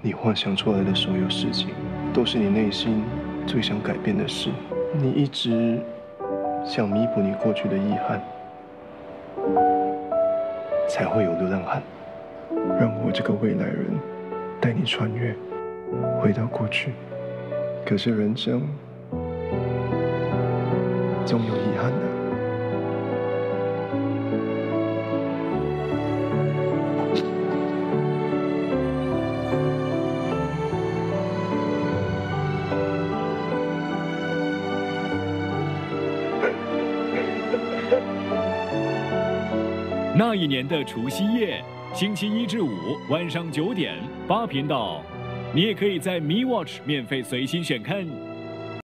你幻想出来的所有事情，都是你内心最想改变的事。你一直想弥补你过去的遗憾，才会有流浪汉。让我这个未来人带你穿越，回到过去。可是人生总有遗憾的。那一年的除夕夜，星期一至五晚上九点八频道，你也可以在 Mi Watch 免费随心选看。